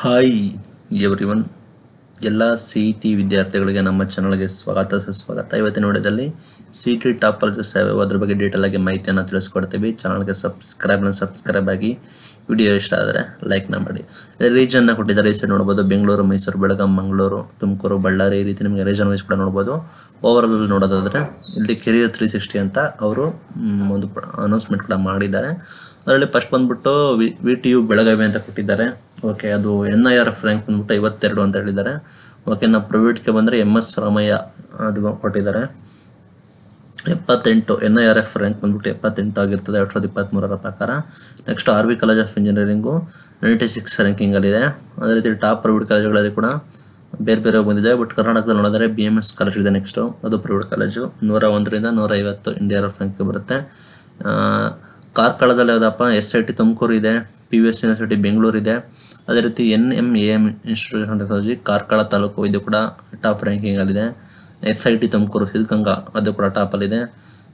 Hi every one ಎಲ್ಲ C E T ವಿದ್ಯಾರ್ಥಿಗಳಿಗೆ ನಮ್ಮ ಚಾನಲ್ಗೆ ಸ್ವಾಗತ, ಸುಸ್ವಾಗತ. ಇವತ್ತಿನ ವಿಡಿಯೋದಲ್ಲಿ ಸಿ ಟಿ ಟಾಪ್ ಕಾಲೇಜಸ್ ಯಾವ್ಯಾವ ಅದ್ರ ಬಗ್ಗೆ ಡೀಟೇಲ್ ಆಗಿ ಮಾಹಿತಿಯನ್ನು ತಿಳಿಸ್ಕೊಡ್ತೀವಿ. ಚಾನಲ್ಗೆ ಸಬ್ಸ್ಕ್ರೈಬ್ ಸಬ್ಸ್ಕ್ರೈಬ್ ಆಗಿ ವಿಡಿಯೋ ಇಷ್ಟ ಆದರೆ ಲೈಕ್ನ ಮಾಡಿ. ರೀಜನ್ನ ಕೊಟ್ಟಿದ್ದಾರೆ ಈ ಸೈಡ್ ನೋಡ್ಬೋದು. ಬೆಂಗಳೂರು, ಮೈಸೂರು, ಬೆಳಗಾಂ, ಮಂಗಳೂರು, ತುಮಕೂರು, ಬಳ್ಳಾರಿ ಈ ರೀತಿ ನಿಮಗೆ ರೀಜನ್ ವೈಸ್ ಕೂಡ ನೋಡ್ಬೋದು. ಓವರ್ ನೋಡೋದಾದ್ರೆ ಇಲ್ಲಿ ಕೆರಿಯರ್ ತ್ರೀ ಸಿಕ್ಸ್ಟಿ ಅಂತ ಅವರು ಒಂದು ಅನೌನ್ಸ್ಮೆಂಟ್ ಕೂಡ ಮಾಡಿದ್ದಾರೆ. ಅದರಲ್ಲಿ ಫಸ್ಟ್ ಬಂದ್ಬಿಟ್ಟು ವಿ ಟಿ ಯು ಬೆಳಗಾವಿ ಅಂತ ಕೊಟ್ಟಿದ್ದಾರೆ. ಓಕೆ ಅದು N I R F rank ಬಂದ್ಬಿಟ್ಟು ಐವತ್ತೆರಡು ಅಂತ ಹೇಳಿದ್ದಾರೆ. ಓಕೆ ನಾವು ಪ್ರೈವೇಟ್ಗೆ ಬಂದರೆ ಎಂ ಎಸ್ ರಾಮಯ್ಯ ಅದು ಕೊಟ್ಟಿದ್ದಾರೆ. ಎಪ್ಪತ್ತೆಂಟು N I R F rank ಬಂದ್ಬಿಟ್ಟು ಎಪ್ಪತ್ತೆಂಟು ಆಗಿರ್ತದೆ, ಎರಡು ಸಾವಿರದ ಇಪ್ಪತ್ತ್ಮೂರರ ಪ್ರಕಾರ. Next R V college of engineering ninety six ರ್ಯಾಂಕಿಂಗಲ್ಲಿದೆ ಅದೇ ರೀತಿ ಟಾಪ್ ಪ್ರೈವೇಟ್ ಕಾಲೇಜುಗಳಲ್ಲಿ ಕೂಡ ಬೇರೆ ಬೇರೆ ಬಂದಿದೆ ಬಟ್ ಕರ್ನಾಟಕದಲ್ಲಿ ನೋಡಿದ್ರೆ ಬಿ ಎಂ ಎಸ್ ಕಾಲೇಜ್ ಇದೆ ನೆಕ್ಸ್ಟು ಅದು ಪ್ರೈವೇಟ್ ಕಾಲೇಜು ನೂರ ಒಂದರಿಂದ ನೂರ ಐವತ್ತು ಇಂಡಿಯಾ ರ್ಯಾಂಕ್ ಬರುತ್ತೆ. ಕಾರ್ಕಳದಲ್ಲಿ ಯಾವುದಪ್ಪ ಎಸ್ ಐ ಟಿ ತುಮಕೂರು ಇದೆ P V S university Bengaluru ಇದೆ. ಅದೇ ರೀತಿ N M A M institute of technology Karkala taluk, ಇದು ಕೂಡ top ರ್ಯಾಂಕಿಂಗಲ್ಲಿದೆ S I T Tumakuru, Siddaganga, ಅದು ಕೂಡ ಟಾಪಲ್ಲಿದೆ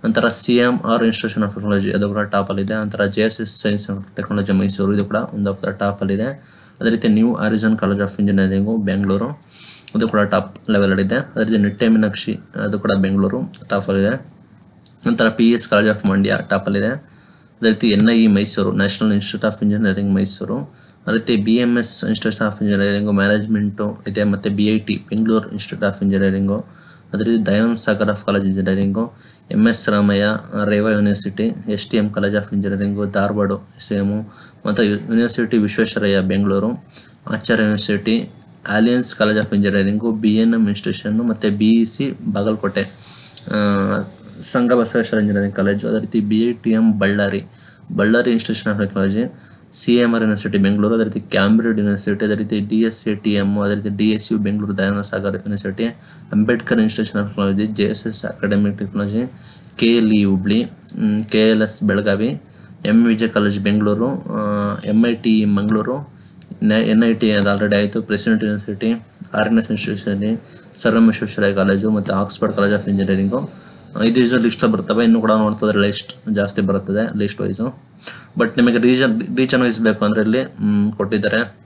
ನಂತರ C M R institution of technology ಅದು ಕೂಡ ಟಾಪಲ್ಲಿದೆ ನಂತರ J S S science of technology Mysuru ಇದು ಕೂಡ ಒಂದು ಆಫ್ ದ ಟಾಪಲ್ಲಿದೆ ಅದೇ ರೀತಿ new origin college of engineering Bengaluru, ಅದು ಕೂಡ ಟಾಪ್ ಲೆವೆಲಲ್ಲಿದೆ ಅದೇ ರೀತಿ ನಿಟ್ಟೆ ಮೀನಾಕ್ಷಿ ಅದು ಕೂಡ ಬೆಂಗಳೂರು ಟಾಪಲ್ಲಿದೆ ನಂತರ P S college of Mandya ಟಾಪಲ್ಲಿದೆ ಅದೇ ರೀತಿ N I E Mysuru national institute of engineering Mysuru ಅದೇ ರೀತಿ B M S institute of engineering management ಇದೆ ಮತ್ತು B I T Bengaluru institute of engineering ಅದೇ ರೀತಿ Dayananda Sagar of college engineering M S Ramaiah Reva university S T M college of engineering Dharwad same ಮತ್ತು university Visvesvaraya Bengaluru Acharya university alliance college of engineering B N M institution ಮತ್ತು B E C Bagalkote Sangha Basaveshwara engineering college, ಅದೇ ರೀತಿ B T M Ballari Ballari institution of technology C M R university Bengaluru ಅದೇ ರೀತಿ Cambridge university ಅದೇ ರೀತಿ D S A T M ಅದೇ ರೀತಿ D S U Bengaluru Dayananda Sagar university Ambedkar institution of technology J S S academic technology K L E Hubli K L S Belagavi M Vijaya college Bengaluru M I T Mangaluru N I T ಅದು already ಆಯಿತು president university R N S institution Sarvameshwaraya college ಮತ್ತು Oxford college of engineering ಇದು usual list ಬರ್ತವೆ, ಇನ್ನು ಕೂಡ ನೋಡ್ತಿದ್ರೆ list ಜಾಸ್ತಿ ಬರುತ್ತದೆ ಲಿಸ್ಟ್ ವೈಸು ಬಟ್ ನಿಮಗೆ ರೀಜನ್ ರೀಜನ್ ವೈಸ್ ಬೇಕು ಅಂದರೆ ಇಲ್ಲಿ ಕೊಟ್ಟಿದ್ದಾರೆ.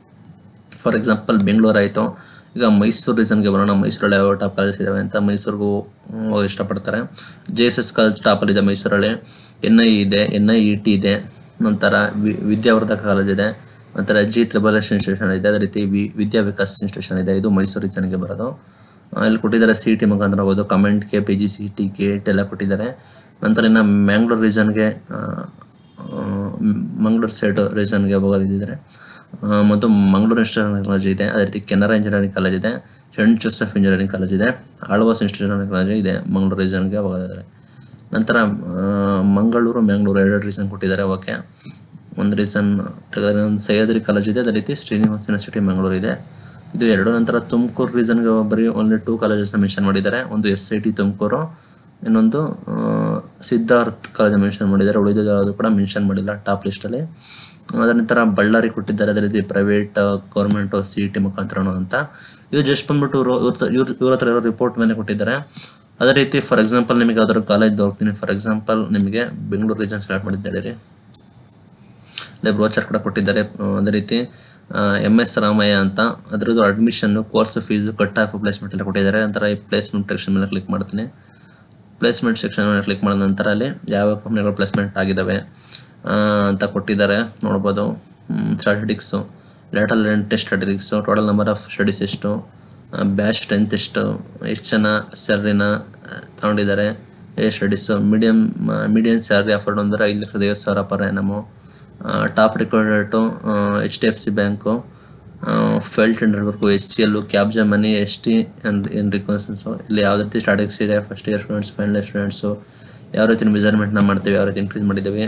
ಫಾರ್ ಎಕ್ಸಾಂಪಲ್ ಬೆಂಗಳೂರು ಆಯಿತು. ಈಗ ಮೈಸೂರು ರೀಸನ್ಗೆ ಬರೋಣ. ಮೈಸೂರಲ್ಲಿ ಯಾವ ಟಾಪ್ ಕಾಲೇಜ್ ಇದಾವೆ ಅಂತ ಮೈಸೂರಿಗೂ ಇಷ್ಟಪಡ್ತಾರೆ. ಜೆ ಎಸ್ ಎಸ್ ಕಾಲೇಜ್ ಟಾಪಲ್ಲಿದೆ ಮೈಸೂರಲ್ಲಿ. ಎನ್ ಐ ಇದೆ ಎನ್ ಐ ಇ ಟಿ ಇದೆ. ನಂತರ ವಿ- ವಿದ್ಯಾವರ್ಧಕ ಕಾಲೇಜ್ ಇದೆ. ನಂತರ ಜಿ ತ್ರಿಬಲ್ ಇನ್ಸ್ಟಿಟ್ಯೂಷನ್ ಇದೆ. ಅದೇ ರೀತಿ ವಿ ವಿದ್ಯಾ ವಿಕಾಸ್ ಇನ್ಸ್ಟಿಟ್ಯೂಷನ್ ಇದೆ. ಇದು ಮೈಸೂರು ರೀಸನ್ಗೆ ಬರೋದು. ಆ, ಇಲ್ಲಿ ಕೊಟ್ಟಿದ್ದಾರೆ ಸಿ ಟಿ ಮುಖಾಂತರ ಹೋಗೋದು ಕಮೆಂಟ್ಗೆ P G C T GATE ಎಲ್ಲ ಕೊಟ್ಟಿದ್ದಾರೆ. ನಂತರ ಇನ್ನು ಮ್ಯಾಂಗ್ಳೂರ್ ರೀಜನ್ಗೆ ಮಂಗಳೂರು ಸ್ಟೇಟ್ ರೀಜನ್ಗೆ ಹೋಗೋದಿದ್ದಾರೆ ಮತ್ತು ಮಂಗ್ಳೂರು ಇನ್ಸ್ಟಿಟ್ಯೂಟ್ ಕಾಲೇಜ್ ಇದೆ. ಅದೇ ರೀತಿ ಕೆನರಾ ಇಂಜಿನಿಯರಿಂಗ್ ಕಾಲೇಜ್ ಇದೆ ಸೆಂಟ್ ಜೋಸೆಫ್ ಇಂಜಿನಿಯರಿಂಗ್ ಕಾಲೇಜ್ ಇದೆ ಆಳ್ವಾಸ್ ಇನ್ಸ್ಟಿಟ್ಯೂಟ್ ಕಾಲೇಜ್ ಇದೆ ಮಂಗ್ಳೂರು ರೀಜನ್ಗೆ ಹೋಗೋದಿದ್ದಾರೆ ನಂತರ ಮಂಗಳೂರು ಮ್ಯಾಂಗ್ಳೂರು ಎರಡು ರೀಸನ್ ಕೊಟ್ಟಿದ್ದಾರೆ ಓಕೆ. ಒಂದು ರೀಸನ್ ತೆಗೆದ್ರೆ ಒಂದು ಸಹ್ಯಾದ್ರಿ ಕಾಲೇಜ್ ಇದೆ ಅದೇ ರೀತಿ ಶ್ರೀನಿವಾಸ ಯೂನಿವರ್ಸಿಟಿ ಮಂಗಳೂರು ಇದೆ. ಇದು ಎರಡು ನಂತರ ತುಮಕೂರು ರೀಸನ್ಗೆ ಬರೀ ಓನ್ಲಿ ಟೂ ಕಾಲೇಜಸ್ ಮೆನ್ಷನ್ ಮಾಡಿದ್ದಾರೆ. ಒಂದು ಎಸ್ ಐ ಟಿ ತುಮಕೂರು, ಇನ್ನೊಂದು ಸಿದ್ಧಾರ್ಥ್ ಕಾಲೇಜ್ ಮೆನ್ಷನ್ ಮಾಡಿದ್ದಾರೆ. ಉಳಿದ ಯಾವುದು ಕೂಡ ಮೆನ್ಷನ್ ಮಾಡಿಲ್ಲ ಟಾಪ್ ಲಿಸ್ಟಲ್ಲಿ ಅದರ ನಂತರ ಬಳ್ಳಾರಿ ಕೊಟ್ಟಿದ್ದಾರೆ. ಅದೇ ರೀತಿ private government C E T ಮುಖಾಂತರನು ಅಂತ ಇದು ಜಸ್ಟ್ ಬಂದ್ಬಿಟ್ಟು ಇವ್ರು- ಇವ್ರ ಹತ್ರ ಇರೋ ರಿಪೋರ್ಟ್ ಮೇಲೆ ಕೊಟ್ಟಿದ್ದಾರೆ. ಅದೇ ರೀತಿ ಫಾರ್ ಎಕ್ಸಾಂಪಲ್ ನಿಮಗೆ ಯಾವ್ದಾದ್ರು ಕಾಲೇಜ್ ಹೋಗ್ತೀನಿ. ಫಾರ್ ಎಕ್ಸಾಂಪಲ್ ನಿಮಗೆ ಬೆಂಗಳೂರು ರೀಜನ್ ಸ್ಟಾರ್ಟ್ ಮಾಡಿದ್ದಾರೆ ಲೈಬ್ರೋಚರ್ ಕೂಡ ಕೊಟ್ಟಿದ್ದಾರೆ. ಅದೇ ರೀತಿ ಎಂ ಎಸ್ ರಾಮಯ್ಯ ಅಂತ. ಅದ್ರದ್ದು admission course fees cut off placement ಎಲ್ಲ ಕೊಟ್ಟಿದ್ದಾರೆ. ನಂತರ ಈ ಪ್ಲೇಸ್ಮೆಂಟ್ ಸೆಕ್ಷನ್ ಮೇಲೆ ಕ್ಲಿಕ್ ಮಾಡ್ತೀನಿ. ಪ್ಲೇಸ್ಮೆಂಟ್ ಸೆಕ್ಷನ್ ಮೇಲೆ ಕ್ಲಿಕ್ ಮಾಡಿದ ನಂತರ ಅಲ್ಲಿ ಯಾವ ಕಂಪ್ನಿಗಳು ಪ್ಲೇಸ್ಮೆಂಟ್ ಆಗಿದ್ದಾವೆ ಅಂತ ಕೊಟ್ಟಿದ್ದಾರೆ. ನೋಡ್ಬೋದು. Statistics latest statistics total number of studies ಎಷ್ಟು ಬ್ಯಾಚ್ ಸ್ಟ್ರೆಂತ್ ಎಷ್ಟು ಎಷ್ಟು ಜನ ಸ್ಯಾಲ್ರಿನ ತಗೊಂಡಿದ್ದಾರೆ. Studies medium medium salary offered ಅಂದರೆ ಐದು ಲಕ್ಷದ ಐವತ್ತು ಸಾವಿರ per annum top ರಿಕ್ವೈರ್ಡೇಟು H D F C bank felt and ಇರಬೇಕು H C L Capgemini S T and ಏನು ರಿಕ್ವೆಸ್ಟ್ ಇಲ್ಲಿ ಯಾವ ರೀತಿ ಸ್ಟಾರ್ಟಿಂಗ್ಸ್ ಇದೆ? First year students final year students ಯಾವ ರೀತಿ ಮೆಜರ್ಮೆಂಟ್ನ ಮಾಡ್ತೀವಿ, ಯಾವ ರೀತಿ ಇನ್ಕ್ರೀಸ್ ಮಾಡಿದ್ದೀವಿ?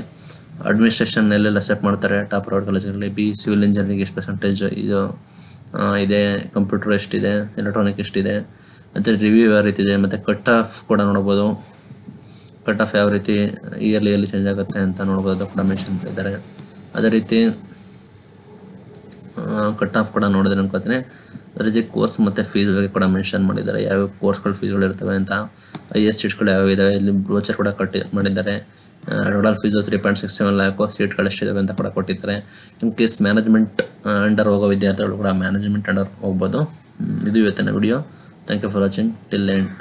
ಅಡ್ಮಿನಿಸ್ಟ್ರೇಷನ್ ಎಲ್ಲೆಲ್ಲ ಸೆಟ್ ಮಾಡ್ತಾರೆ ಟಾಪ್ ರೋಡ್ ಕಾಲೇಜಲ್ಲಿ ಬಿ ಸಿವಿಲ್ ಇಂಜಿನಿಯರಿಂಗ್ ಎಷ್ಟು ಪರ್ಸೆಂಟೇಜ್ ಇದು ಇದೆ ಕಂಪ್ಯೂಟರ್ ಎಷ್ಟಿದೆ ಎಲೆಕ್ಟ್ರಾನಿಕ್ ಎಷ್ಟಿದೆ ಮತ್ತು ರಿವ್ಯೂ ಯಾವ ರೀತಿ ಇದೆ? ಮತ್ತು ಕಟ್ ಆಫ್ ಕೂಡ ನೋಡ್ಬೋದು. ಕಟ್ ಆಫ್ ಯಾವ ರೀತಿ ಇಯರ್ಲಿ ಇಯರ್ಲಿ ಚೇಂಜ್ ಆಗುತ್ತೆ ಅಂತ ನೋಡ್ಬೋದು, ಕೂಡ ಮೆನ್ಷನ್ ಮಾಡಿದ್ದಾರೆ. ಅದೇ ರೀತಿ ಕಟ್ ಆಫ್ ಕೂಡ ನೋಡಿದ್ರೆ ಅನ್ಕೋತೀನಿ ಅದೇ ರೀತಿ ಕೋರ್ಸ್ ಮತ್ತು ಫೀಸ್ ಬಗ್ಗೆ ಕೂಡ ಮೆನ್ಷನ್ ಮಾಡಿದ್ದಾರೆ. ಯಾವ ಯಾವ ಕೋರ್ಸ್ಗಳು ಫೀಸ್ಗಳು ಇರ್ತವೆ ಅಂತ ಐ ಎಸ್ ಸೀಟ್ಸ್ಗಳು ಯಾವ ಇದಾವೆ, ಇಲ್ಲಿ ಬ್ರೋಚರ್ ಕೂಡ ಕಟ್ಟಿ ಮಾಡಿದ್ದಾರೆ. Total fees three point six seven lakh ಸೀಟ್ಗಳು ಅಂತ ಕೂಡ ಕೊಟ್ಟಿದ್ದಾರೆ. ಇನ್ ಕೇಸ್ ಮ್ಯಾನೇಜ್ಮೆಂಟ್ ಅಂಡರ್ ಹೋಗೋ ವಿದ್ಯಾರ್ಥಿಗಳು ಕೂಡ ಮ್ಯಾನೇಜ್ಮೆಂಟ್ ಅಂಡರ್ ಹೋಗ್ಬೋದು. ಇದು ಇವತ್ತಿನ video thank you for watching till end